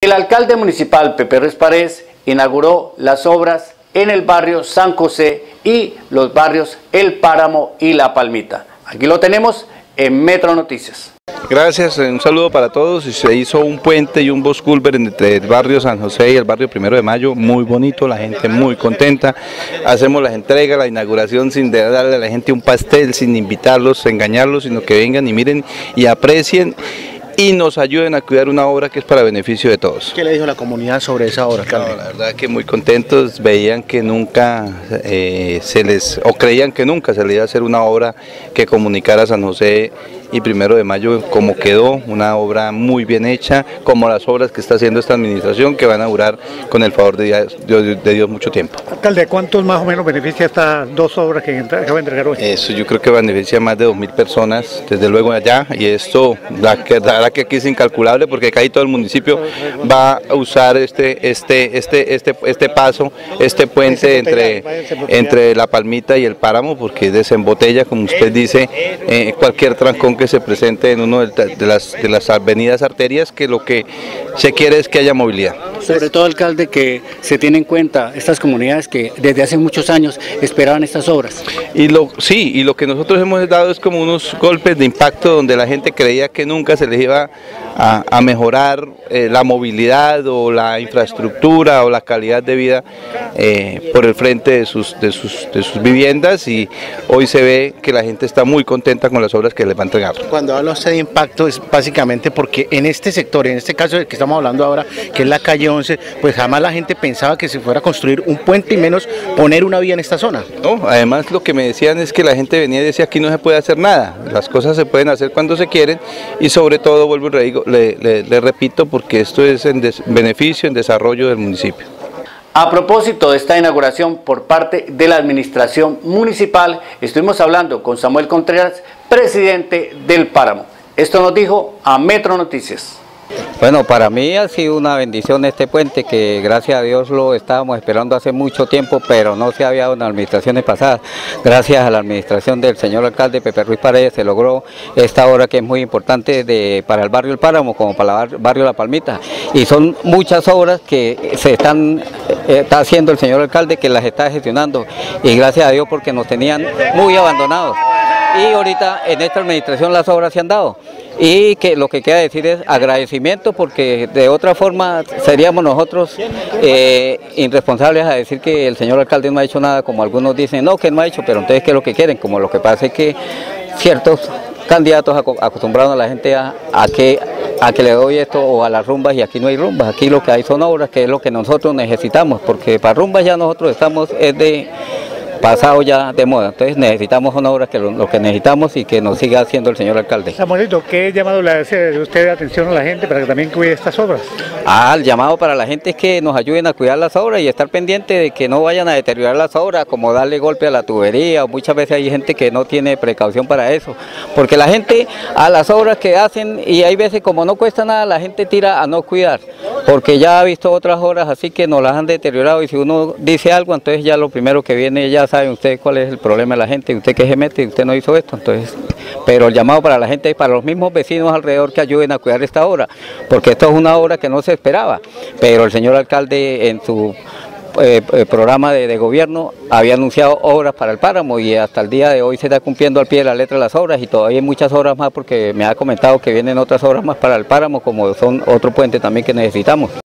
El alcalde municipal Pepe Ruiz Paredes inauguró las obras en el barrio San José y los barrios El Páramo y La Palmita. Aquí lo tenemos en Metro Noticias. Gracias, un saludo para todos. Se hizo un puente y un bus entre el barrio San José y el barrio Primero de Mayo, muy bonito, la gente muy contenta. Hacemos las entregas, la inauguración sin darle a la gente un pastel, sin invitarlos, engañarlos, sino que vengan y miren y aprecien y nos ayuden a cuidar una obra que es para beneficio de todos. ¿Qué le dijo la comunidad sobre esa obra, la verdad que muy contentos, veían que nunca eh, se les, o creían que nunca se le iba a hacer una obra que comunicara a San José y primero de mayo como quedó, una obra muy bien hecha, como las obras que está haciendo esta administración que van a durar con el favor de Dios, mucho tiempo. Alcalde, ¿cuántos más o menos beneficia estas dos obras que acaba de entregar hoy? Eso yo creo que beneficia a más de 2.000 personas, desde luego allá, y esto la verdad que aquí es incalculable porque casi todo el municipio va a usar este, este, este, este, este paso, este puente entre, entre la palmita y el páramo porque desembotella, como usted dice, eh, cualquier trancón que se presente en una de las, de las avenidas arterias, que lo que se quiere es que haya movilidad. Sobre todo, alcalde, que se tiene en cuenta estas comunidades que desde hace muchos años esperaban estas obras. Y lo, sí, y lo que nosotros hemos dado es como unos golpes de impacto donde la gente creía que nunca se les iba a, mejorar eh, la movilidad o la infraestructura o la calidad de vida eh, por el frente de sus, de, sus, de sus viviendas y hoy se ve que la gente está muy contenta con las obras que les va a entregar. Cuando habla usted de impacto es básicamente porque en este sector, en este caso del que estamos hablando ahora, que es la calle 11, pues jamás la gente pensaba que se fuera a construir un puente y menos poner una vía en esta zona. No, además lo que me decían es que la gente venía y decía aquí no se puede hacer nada, las cosas se pueden hacer cuando se quieren y sobre todo, vuelvo y digo, le, repito, porque esto es en beneficio, en desarrollo del municipio. A propósito de esta inauguración por parte de la administración municipal, estuvimos hablando con Samuel Contreras, presidente del Páramo. Esto nos dijo a Metro Noticias. Bueno, para mí ha sido una bendición este puente que gracias a Dios lo estábamos esperando hace mucho tiempo, pero no se había dado en administraciones pasadas. Gracias a la administración del señor alcalde Pepe Ruiz Paredes se logró esta obra que es muy importante de, para el barrio El Páramo como para el barrio La Palmita. Y son muchas obras que se están eh, está haciendo el señor alcalde que las está gestionando y gracias a Dios porque nos tenían muy abandonados. Y ahorita en esta administración las obras se han dado. Y que lo que queda decir es agradecimiento porque de otra forma seríamos nosotros eh, irresponsables a decir que el señor alcalde no ha hecho nada como algunos dicen, no que no ha hecho, pero entonces qué es lo que quieren, como lo que pasa es que ciertos candidatos acostumbrados a la gente a, que a que le doy esto o a las rumbas y aquí no hay rumbas, aquí lo que hay son obras que es lo que nosotros necesitamos, porque para rumbas ya nosotros estamos es de pasado ya de moda. Entonces necesitamos una obra que lo, que necesitamos y que nos siga haciendo el señor alcalde. Samuelito, ¿qué llamado le hace usted de atención a la gente para que también cuide estas obras? Ah, el llamado para la gente es que nos ayuden a cuidar las obras y estar pendiente de que no vayan a deteriorar las obras, como darle golpe a la tubería, o muchas veces hay gente que no tiene precaución para eso, porque la gente a las obras que hacen y hay veces como no cuesta nada, la gente tira a no cuidar, porque ya ha visto otras obras así que nos las han deteriorado y si uno dice algo, entonces ya lo primero que viene ya saben ustedes cuál es el problema de la gente, usted que se mete, usted no hizo esto, entonces, pero el llamado para la gente y para los mismos vecinos alrededor que ayuden a cuidar esta obra, porque esto es una obra que no se esperaba, pero el señor alcalde en su eh, eh, programa de, gobierno había anunciado obras para el páramo y hasta el día de hoy se está cumpliendo al pie de la letra las obras y todavía hay muchas obras más porque me ha comentado que vienen otras obras más para el páramo como son otro puente también que necesitamos.